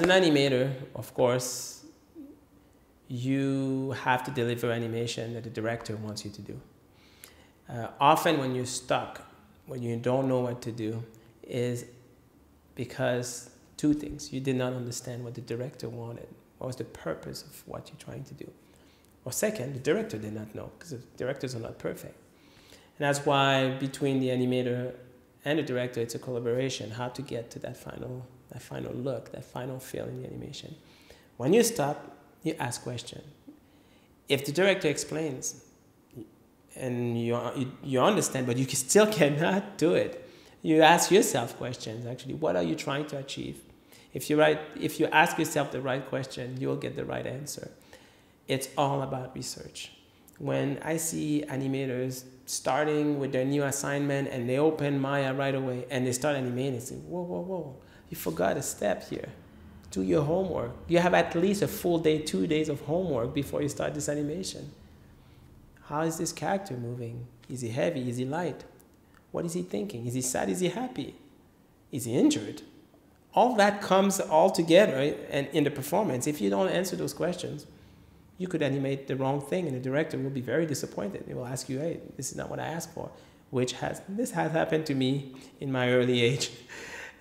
an animator, of course, you have to deliver animation that the director wants you to do. Uh, often, when you're stuck, when you don't know what to do, is because two things. You did not understand what the director wanted. What was the purpose of what you're trying to do? Or second, the director did not know because the directors are not perfect. And that's why between the animator and the director, it's a collaboration, how to get to that final, that final look, that final feel in the animation. When you stop, you ask question. If the director explains and you, you, you understand, but you still cannot do it, you ask yourself questions actually. What are you trying to achieve? If you, write, if you ask yourself the right question, you'll get the right answer. It's all about research. When I see animators starting with their new assignment and they open Maya right away and they start animating, I say, whoa, whoa, whoa, you forgot a step here. Do your homework. You have at least a full day, two days of homework before you start this animation. How is this character moving? Is he heavy? Is he light? What is he thinking? Is he sad? Is he happy? Is he injured? All that comes all together and in the performance. If you don't answer those questions, you could animate the wrong thing and the director will be very disappointed. They will ask you, hey, this is not what I asked for, which has, this has happened to me in my early age.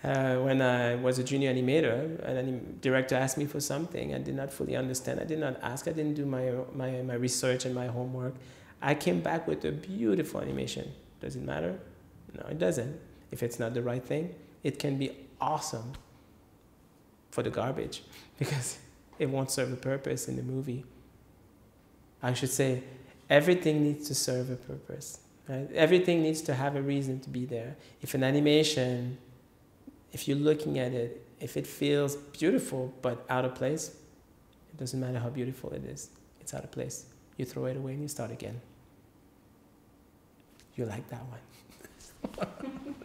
Uh, when I was a junior animator, an anim- director asked me for something I did not fully understand. I did not ask. I didn't do my, my, my research and my homework. I came back with a beautiful animation. Does it matter? No, it doesn't. If it's not the right thing, it can be awesome for the garbage because it won't serve a purpose in the movie. I should say, everything needs to serve a purpose. Right? Everything needs to have a reason to be there. If an animation, if you're looking at it, if it feels beautiful but out of place, it doesn't matter how beautiful it is. It's out of place. You throw it away and you start again. You like that one.